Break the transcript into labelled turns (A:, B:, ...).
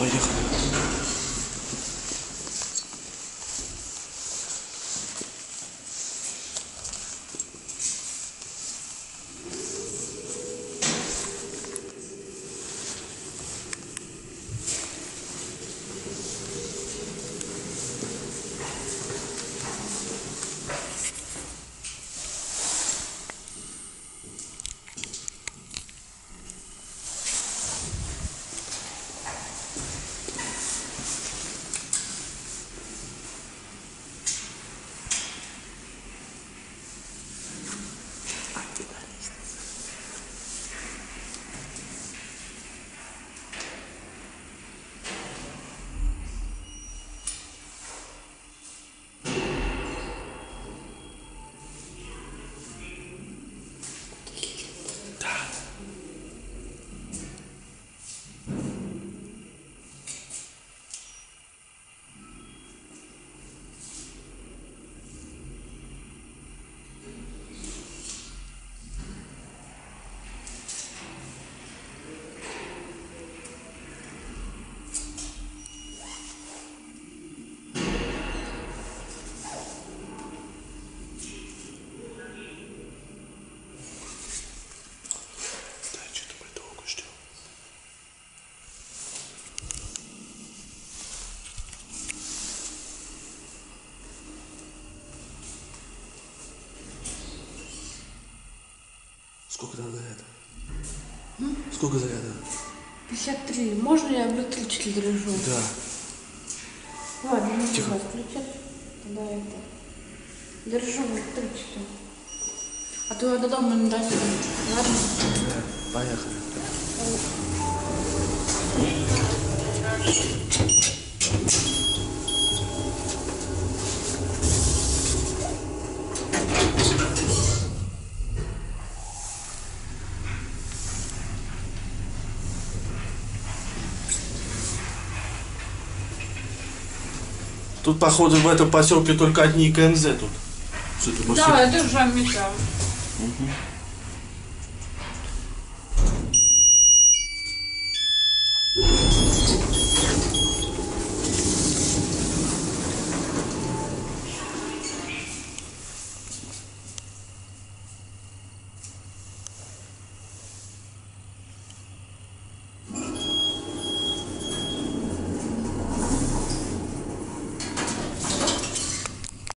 A: Поехали. Сколько там заряда? Сколько заряда?
B: 53. Можно я выключить заряжу?
A: Да.
B: Ладно, не
A: Тихо.
B: нужно включать. Тогда это. Держу электричество. А то я до дома не дойду. Ладно?
A: Да. Поехали. Тут, походу, в этом поселке только одни КМЗ тут.
B: Да, это же металл.
A: Мгм.